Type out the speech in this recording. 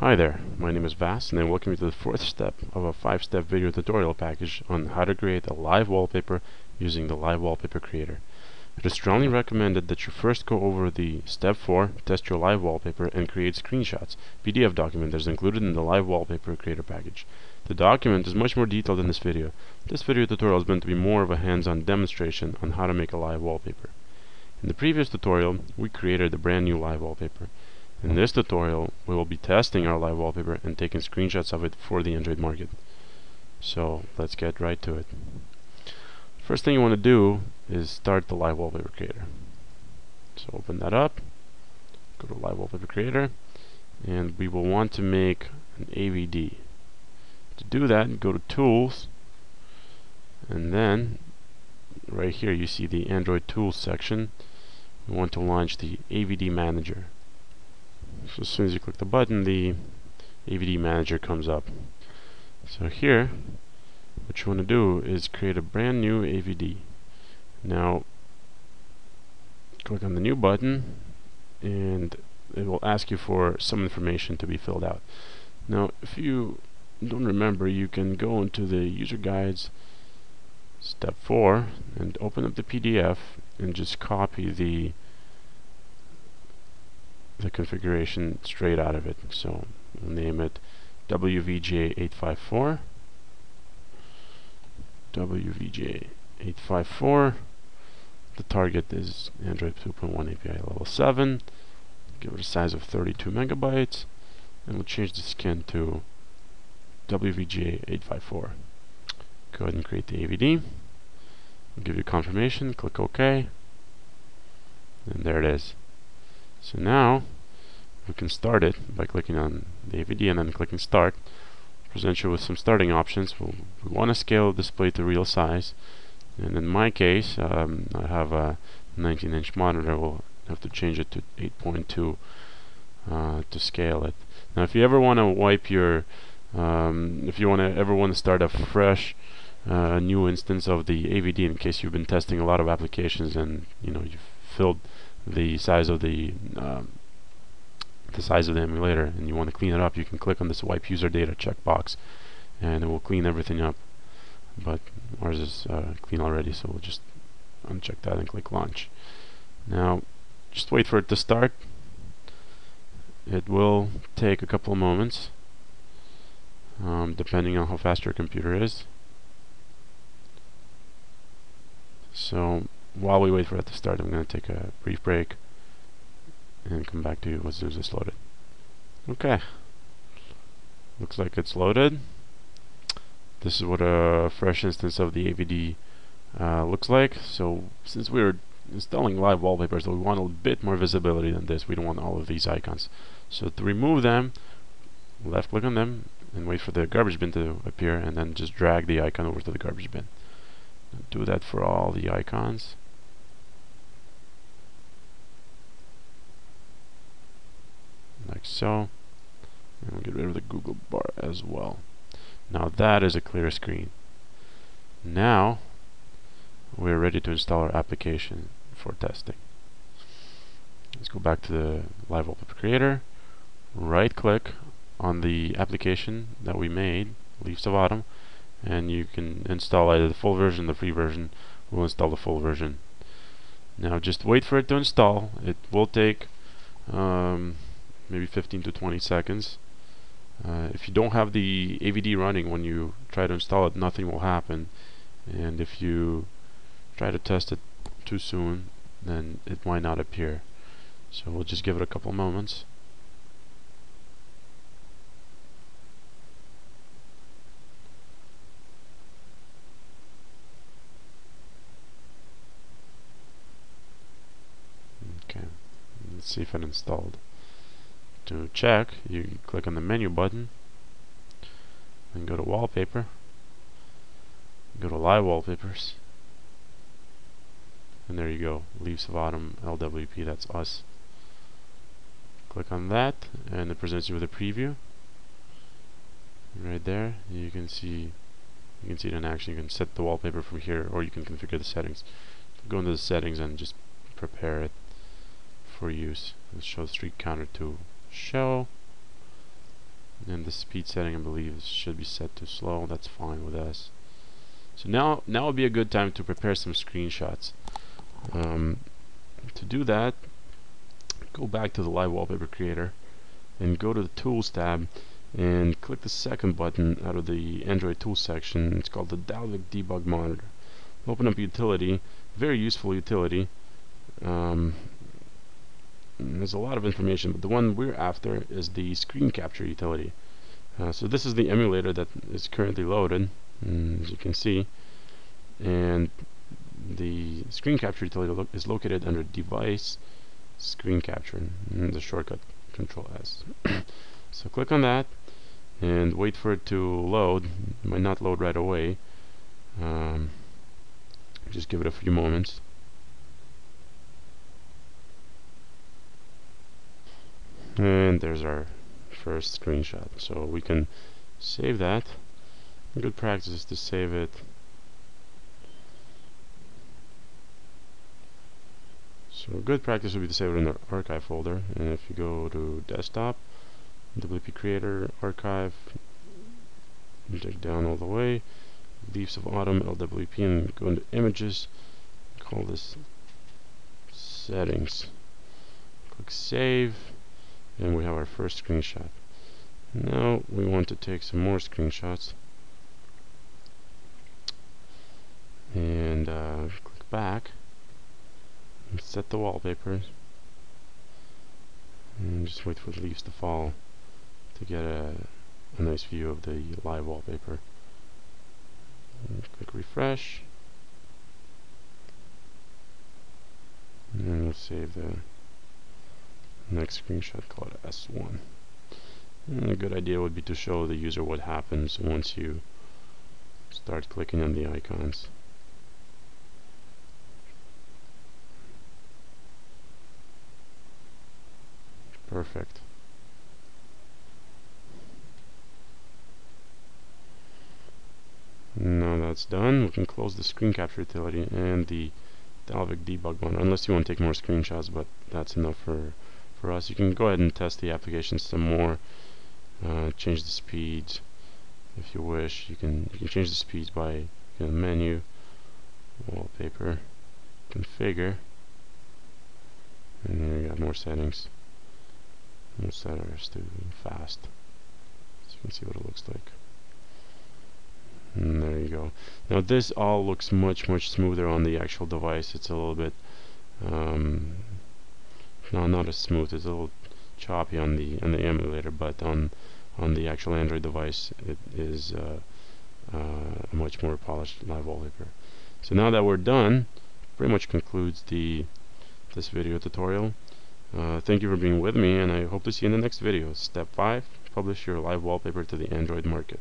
Hi there, my name is Vas and I welcome you to the fourth step of a five-step video tutorial package on how to create a live wallpaper using the Live Wallpaper Creator. It is strongly recommended that you first go over the step 4, test your live wallpaper and create screenshots, PDF document that is included in the Live Wallpaper Creator package. The document is much more detailed than this video. This video tutorial is meant to be more of a hands-on demonstration on how to make a live wallpaper. In the previous tutorial, we created a brand new live wallpaper. In this tutorial, we will be testing our live wallpaper and taking screenshots of it for the Android market. So let's get right to it. First thing you want to do is start the live wallpaper creator. So open that up, go to live wallpaper creator, and we will want to make an AVD. To do that, go to tools, and then right here you see the Android tools section. We want to launch the AVD manager. So as soon as you click the button, the AVD manager comes up. So here, what you want to do is create a brand new AVD. Now, click on the new button, and it will ask you for some information to be filled out. Now, if you don't remember, you can go into the user guides step 4 and open up the PDF and just copy the the configuration straight out of it. So we'll name it WVGA854. WVGA854. The target is Android 2.1 API level 7. Give it a size of 32 megabytes. And we'll change the skin to WVGA854. Go ahead and create the AVD. I'll give you confirmation. Click OK. And there it is. So now we can start it by clicking on the AVD and then clicking start. Present you with some starting options. We'll, we want to scale the display to real size. And in my case, um, I have a 19 inch monitor. We'll have to change it to 8.2 uh, to scale it. Now if you ever want to wipe your um, if you want to ever want to start a fresh uh, new instance of the AVD in case you've been testing a lot of applications and you know you've filled the size of the um, the size of the emulator and you want to clean it up you can click on this wipe user data checkbox and it will clean everything up. But ours is uh, clean already so we'll just uncheck that and click launch. Now just wait for it to start. It will take a couple of moments um, depending on how fast your computer is. So while we wait for that to start, I'm going to take a brief break and come back to you as soon as it's loaded. Okay. Looks like it's loaded. This is what a fresh instance of the AVD uh, looks like. So since we're installing live wallpapers, we want a bit more visibility than this. We don't want all of these icons. So to remove them, left click on them and wait for the garbage bin to appear and then just drag the icon over to the garbage bin. Do that for all the icons. Like so and we'll get rid of the Google bar as well. Now that is a clear screen. Now we're ready to install our application for testing. Let's go back to the live wallpaper creator. Right click on the application that we made Leaves of Autumn and you can install either the full version or the free version. We'll install the full version. Now just wait for it to install. It will take um, maybe 15 to 20 seconds. Uh, if you don't have the AVD running when you try to install it, nothing will happen. And if you try to test it too soon, then it might not appear. So we'll just give it a couple moments. Okay, let's see if it installed to check, you click on the menu button and go to wallpaper, go to live wallpapers, and there you go, Leaves of Autumn LWP, that's us. Click on that and it presents you with a preview. Right there, you can see you can see it in action. You can set the wallpaper from here or you can configure the settings. Go into the settings and just prepare it for use. Let's show streak counter to show and the speed setting I believe should be set to slow. That's fine with us. So now now would be a good time to prepare some screenshots. Um, to do that go back to the live wallpaper creator and go to the tools tab and click the second button out of the Android tools section. It's called the Dalvik debug monitor. Open up utility very useful utility. Um, there's a lot of information but the one we're after is the screen capture utility. Uh, so this is the emulator that is currently loaded mm, as you can see. And the screen capture utility lo is located under device screen capture and the shortcut control S. So click on that and wait for it to load. It might not load right away. Um, just give it a few moments and there's our first screenshot. So we can save that. Good practice is to save it. So good practice would be to save it in the archive folder. And if you go to desktop WP creator archive dig down all the way leaves of autumn LWP and go into images. Call this settings. Click save and we have our first screenshot. Now we want to take some more screenshots. And uh, click back. And set the wallpaper. And just wait for the leaves to fall to get a, a nice view of the live wallpaper. And click refresh. And we'll save the next screenshot called S1 and a good idea would be to show the user what happens once you start clicking on the icons. Perfect. Now that's done we can close the screen capture utility and the Dalvik debug one unless you want to take more screenshots but that's enough for for us. You can go ahead and test the application some more. Uh, change the speeds if you wish. You can you can change the speeds by you know, menu, wallpaper, configure, and then you got more settings. We'll set ours to fast, so you can see what it looks like. And there you go. Now this all looks much much smoother on the actual device. It's a little bit um, no not as smooth it's a little choppy on the on the emulator but on on the actual Android device it is uh, uh, a much more polished live wallpaper. So now that we're done pretty much concludes the this video tutorial. Uh, thank you for being with me and I hope to see you in the next video. Step 5 publish your live wallpaper to the Android market